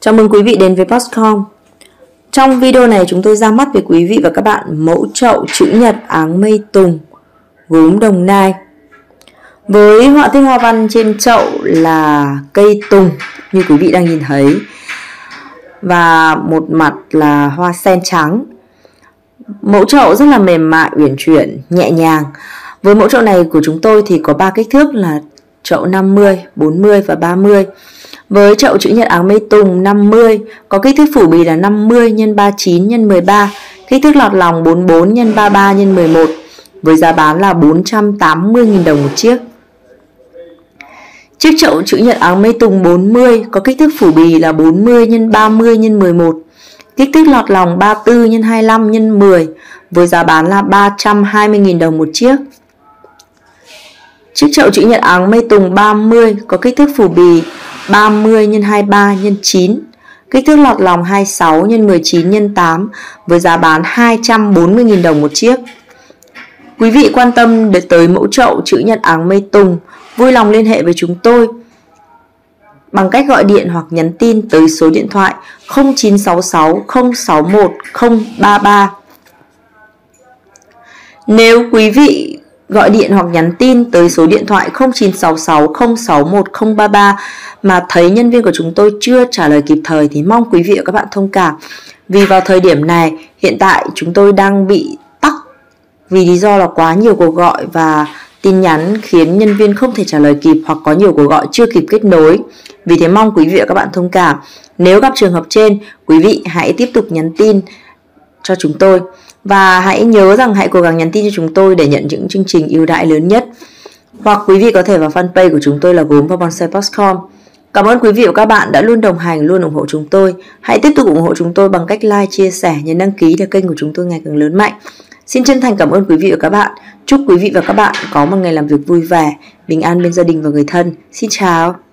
Chào mừng quý vị đến với Postcom. Trong video này chúng tôi ra mắt với quý vị và các bạn mẫu chậu chữ nhật áng mây tùng gốm đồng nai. Với họa tiết hoa văn trên chậu là cây tùng như quý vị đang nhìn thấy và một mặt là hoa sen trắng. Mẫu chậu rất là mềm mại, uyển chuyển, nhẹ nhàng. Với mẫu chậu này của chúng tôi thì có 3 kích thước là chậu 50, 40 và 30. Với chậu chữ nhật áng mây tùng 50 có kích thước phủ bì là 50 x 39 x 13, kích thước lọt lòng 44 x 33 x 11 với giá bán là 480.000 đồng một chiếc. Chiếc chậu chữ nhật áng mây tùng 40 có kích thước phủ bì là 40 x 30 x 11, kích thước lọt lòng 34 x 25 x 10 với giá bán là 320.000 đồng một chiếc. Chiếc chậu chữ nhật áng mây tùng 30 có kích thước phủ bì 30 x 23 x 9 Kích thước lọt lòng 26 x 19 x 8 với giá bán 240.000 đồng một chiếc. Quý vị quan tâm đến tới mẫu chậu chữ nhật áng mây tùng, vui lòng liên hệ với chúng tôi bằng cách gọi điện hoặc nhắn tin tới số điện thoại 0966 061 033. Nếu quý vị gọi điện hoặc nhắn tin tới số điện thoại 0966 061 033 mà thấy nhân viên của chúng tôi chưa trả lời kịp thời thì mong quý vị và các bạn thông cảm. Vì vào thời điểm này, hiện tại chúng tôi đang bị tắc vì lý do là quá nhiều cuộc gọi và tin nhắn khiến nhân viên không thể trả lời kịp hoặc có nhiều cuộc gọi chưa kịp kết nối. Vì thế mong quý vị và các bạn thông cảm. Nếu gặp trường hợp trên, quý vị hãy tiếp tục nhắn tin cho chúng tôi. Và hãy nhớ rằng hãy cố gắng nhắn tin cho chúng tôi để nhận những chương trình ưu đãi lớn nhất. Hoặc quý vị có thể vào fanpage của chúng tôi là gốm và bonsai.com. Cảm ơn quý vị và các bạn đã luôn đồng hành, luôn ủng hộ chúng tôi. Hãy tiếp tục ủng hộ chúng tôi bằng cách like, chia sẻ, nhấn đăng ký để kênh của chúng tôi ngày càng lớn mạnh. Xin chân thành cảm ơn quý vị và các bạn. Chúc quý vị và các bạn có một ngày làm việc vui vẻ, bình an bên gia đình và người thân. Xin chào!